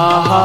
Aha.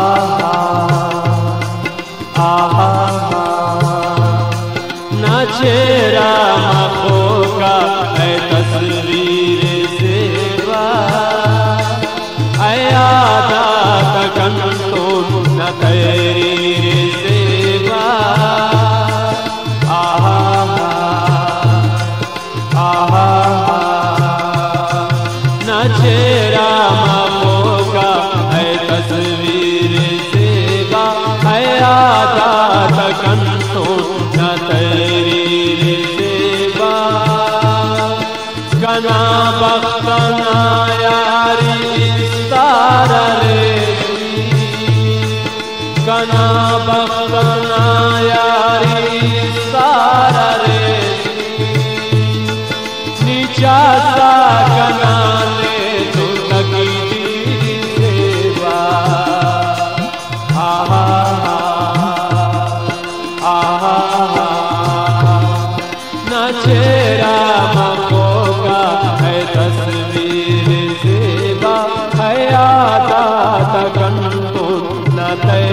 तय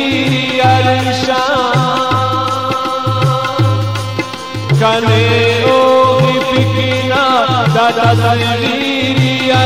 ददानी निरा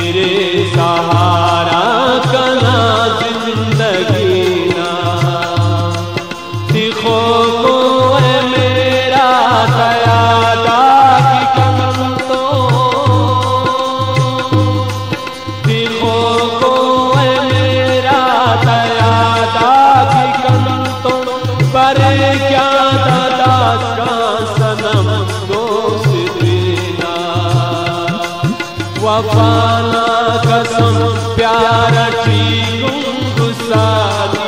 अफाना कसम प्यार की गुंगुसारी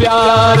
प्यार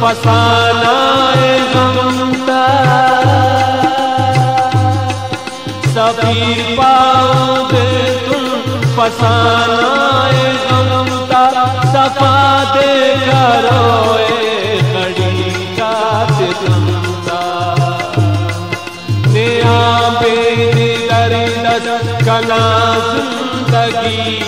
वादा तहारी चिन्ता सफीर पाओ दे तुम फसाना सफीर पाओ दे तुम फसाना गमता सफ़ा दे करो कला ज़िंदगी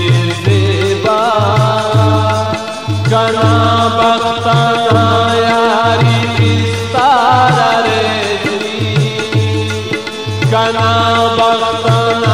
बख्ताना बख्ताना